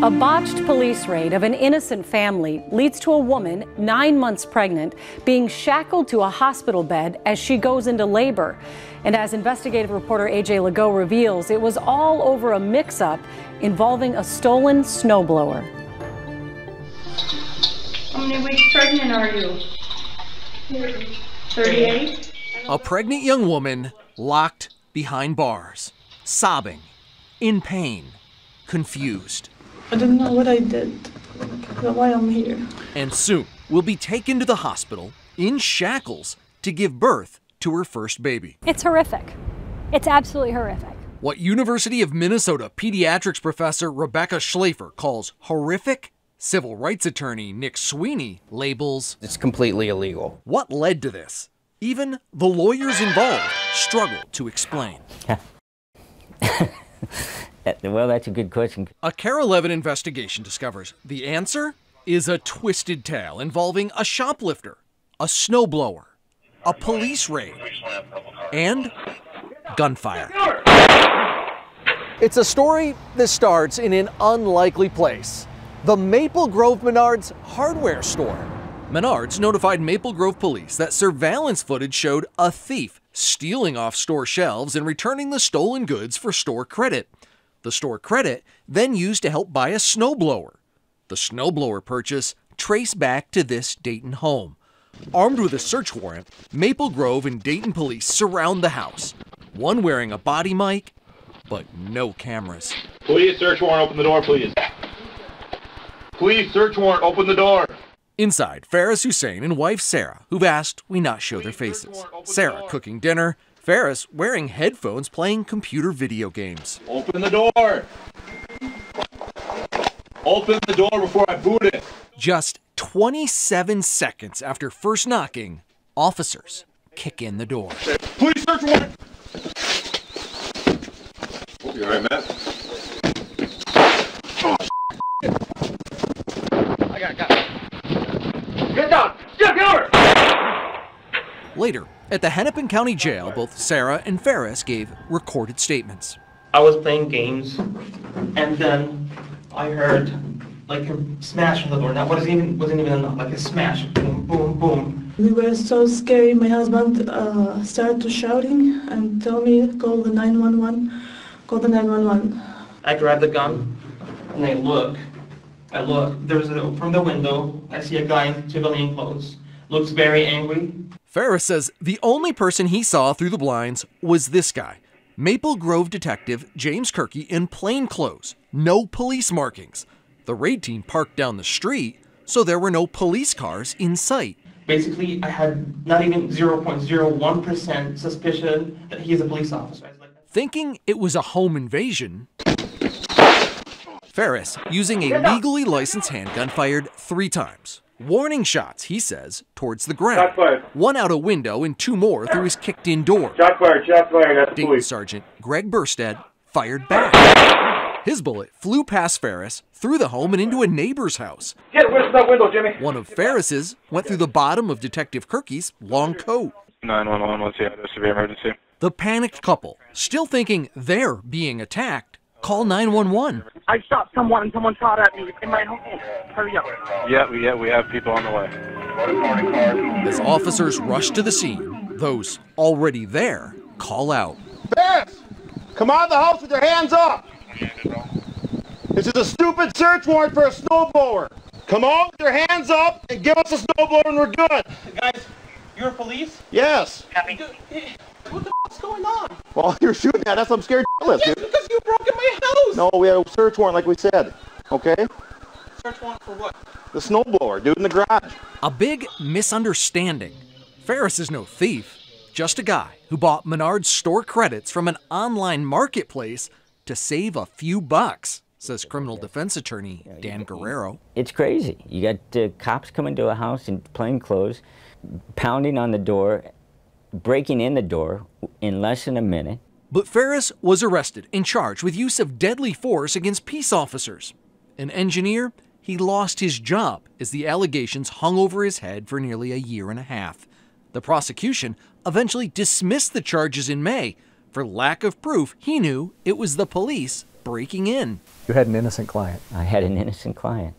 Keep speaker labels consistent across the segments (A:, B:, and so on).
A: A botched police raid of an innocent family leads to a woman, nine months pregnant, being shackled to a hospital bed as she goes into labor. And as investigative reporter AJ Lagoe reveals, it was all over a mix up involving a stolen snowblower.
B: How many weeks pregnant are you? 38?
C: A pregnant young woman locked behind bars, sobbing, in pain, confused.
D: I don't know what I did, why I'm here.
C: And soon will be taken to the hospital in shackles to give birth to her first baby.
E: It's horrific. It's absolutely horrific.
C: What University of Minnesota pediatrics professor Rebecca Shlafer calls horrific, civil rights attorney Nick Sweeney labels
F: It's completely illegal.
C: what led to this. Even the lawyers involved struggle to explain.
G: Well, that's a good question.
C: A KARE 11 investigation discovers the answer is a twisted tale involving a shoplifter, a snowblower, a police raid, and gunfire. It's a story that starts in an unlikely place the Maple Grove Menards hardware store. Menards notified Maple Grove police that surveillance footage showed a thief stealing off store shelves and returning the stolen goods for store credit. The store credit then used to help buy a snowblower. The snowblower purchase traced back to this Dayton home. Armed with a search warrant, Maple Grove and Dayton police surround the house, one wearing a body mic, but no cameras.
H: Please, search warrant, open the door, please. Please, search warrant, open the door.
C: Inside, Ferris Hussein and wife Sarah, who've asked we not show their faces. Sarah cooking dinner, Ferris wearing headphones playing computer video games.
H: Open the door. Open the door before I boot it.
C: Just 27 seconds after first knocking, officers kick in the door.
H: Please, search warrant. You all right, Matt?
C: Oh, I got, got.
H: Get down. Get over.
C: Later, at the Hennepin County Jail, both Sarah and Ferris gave recorded statements.
I: I was playing games, and then I heard like a smash on the door. Now, wasn't even wasn't even enough. Like a smash, boom, boom, boom.
D: We were so scary. My husband uh, started to shouting and tell me call the 911, call the 911.
I: I grabbed the gun, and I look. I look. There's a from the window. I see a guy in civilian clothes. Looks very angry.
C: Ferris says the only person he saw through the blinds was this guy, Maple Grove detective James Kirky in plain clothes, no police markings. The raid team parked down the street, so there were no police cars in sight.
I: Basically, I had not even 0.01% suspicion that he is a police officer.
C: Thinking it was a home invasion, Ferris, using a legally licensed handgun, fired three times. Warning shots, he says, towards the ground.
H: Shot fired.
C: One out a window and two more through his kicked in door.
H: Shot fired. Shot fired. That's
C: Dayton
H: police.
C: Sergeant Greg Burstead fired back. His bullet flew past Ferris, through the home, and into a neighbor's house.
H: Get where's that window, Jimmy?
C: One of Ferris's went through the bottom of Detective Kirky's long coat.
J: 911, what's the address of your emergency?
C: The panicked couple, still thinking they're being attacked, call 911.
K: I shot someone and someone shot at me in my home. Hurry up.
J: Yeah, yeah, we have people on the way.
C: As officers rush to the scene, those already there call out.
H: Ferris, come out of the house with your hands up. This is a stupid search warrant for a snowblower. Come on with your hands up and give us a snowblower and we're good.
I: guys, you're police?
H: Yes. Happy.
I: What the f***'s going on?
H: Well, you're shooting at us. I'm scared shitless,
I: Yes,
H: dude.
I: Because you broke in my house.
H: No, we had a search warrant like we said. Okay?
I: Search warrant for what?
H: The snowblower, dude, in the garage.
C: A big misunderstanding. Ferris is no thief, just a guy who bought Menard's store credits from an online marketplace to save a few bucks, says criminal defense attorney Dan Guerrero.
G: It's crazy. You got uh, cops coming to a house in plain clothes, pounding on the door, breaking in the door in less than a minute.
C: But Ferris was arrested and charged with use of deadly force against peace officers. An engineer, he lost his job as the allegations hung over his head for nearly a year and a half. The prosecution eventually dismissed the charges in May for lack of proof he knew it was the police breaking in.
F: You had an innocent client.
G: I had an innocent client.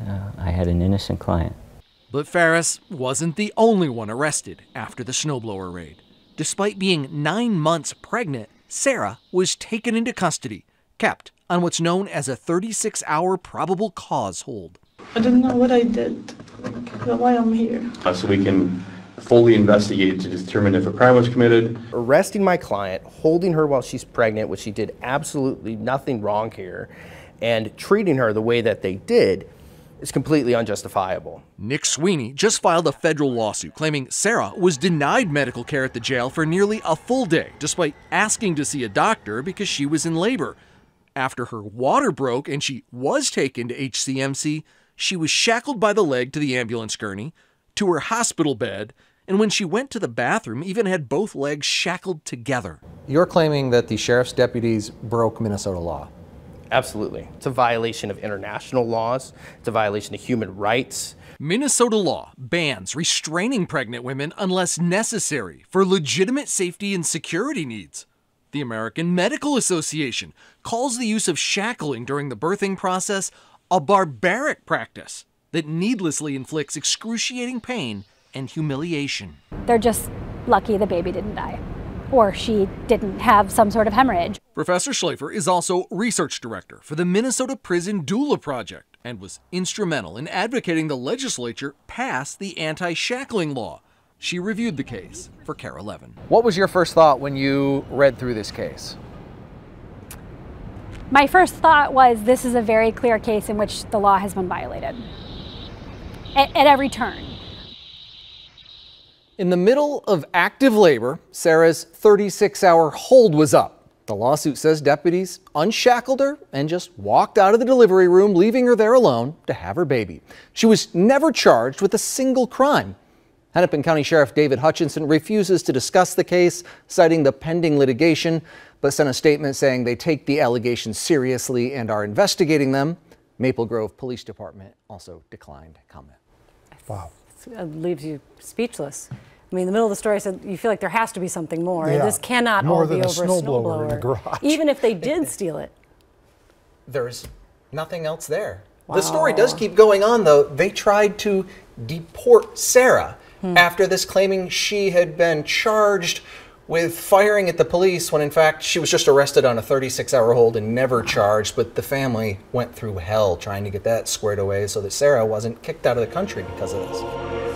G: Uh, I had an innocent client.
C: But Ferris wasn't the only one arrested after the snowblower raid. Despite being nine months pregnant, Sarah was taken into custody, kept on what's known as a 36 hour probable cause hold.
D: I don't know what I did, like, why I'm here.
L: Uh, so we can fully investigate to determine if a crime was committed.
M: Arresting my client, holding her while she's pregnant, which she did absolutely nothing wrong here, and treating her the way that they did is completely unjustifiable.
C: Nick Sweeney just filed a federal lawsuit claiming Sarah was denied medical care at the jail for nearly a full day, despite asking to see a doctor because she was in labor. After her water broke and she was taken to HCMC, she was shackled by the leg to the ambulance gurney, to her hospital bed, and when she went to the bathroom, even had both legs shackled together.
F: You're claiming that the sheriff's deputies broke Minnesota law.
M: Absolutely. It's a violation of international laws, it's a violation of human rights.
C: Minnesota law bans restraining pregnant women unless necessary for legitimate safety and security needs. The American Medical Association calls the use of shackling during the birthing process a barbaric practice that needlessly inflicts excruciating pain and humiliation.
E: They're just lucky the baby didn't die or she didn't have some sort of hemorrhage.
C: Professor Shlafer is also research director for the Minnesota Prison Doula Project and was instrumental in advocating the legislature pass the anti shackling law. She reviewed the case for KARE 11.
F: What was your first thought when you read through this case?
E: My first thought was this is a very clear case in which the law has been violated at, at every turn.
C: In the middle of active labor, Sarah's 36 hour hold was up. The lawsuit says deputies unshackled her and just walked out of the delivery room, leaving her there alone to have her baby. She was never charged with a single crime. Hennepin County Sheriff David Hutchinson refuses to discuss the case, citing the pending litigation, but sent a statement saying they take the allegations seriously and are investigating them. Maple Grove Police Department also declined comment.
F: Wow.
A: It leaves you speechless. I mean, in the middle of the story, I said you feel like there has to be something more.
N: Yeah,
A: This cannot
N: more
A: all be
N: than a
A: over a
N: snowblower in the
A: snowblower.
N: garage.
A: Even if they did steal it.
C: There's nothing else there. The story does keep going on, though. They tried to deport Sarah hmm. after this, claiming she had been charged with firing at the police when in fact she was just arrested on a 36 hour hold and never charged. But the family went through hell trying to get that squared away so that Sarah wasn't kicked out of the country because of this.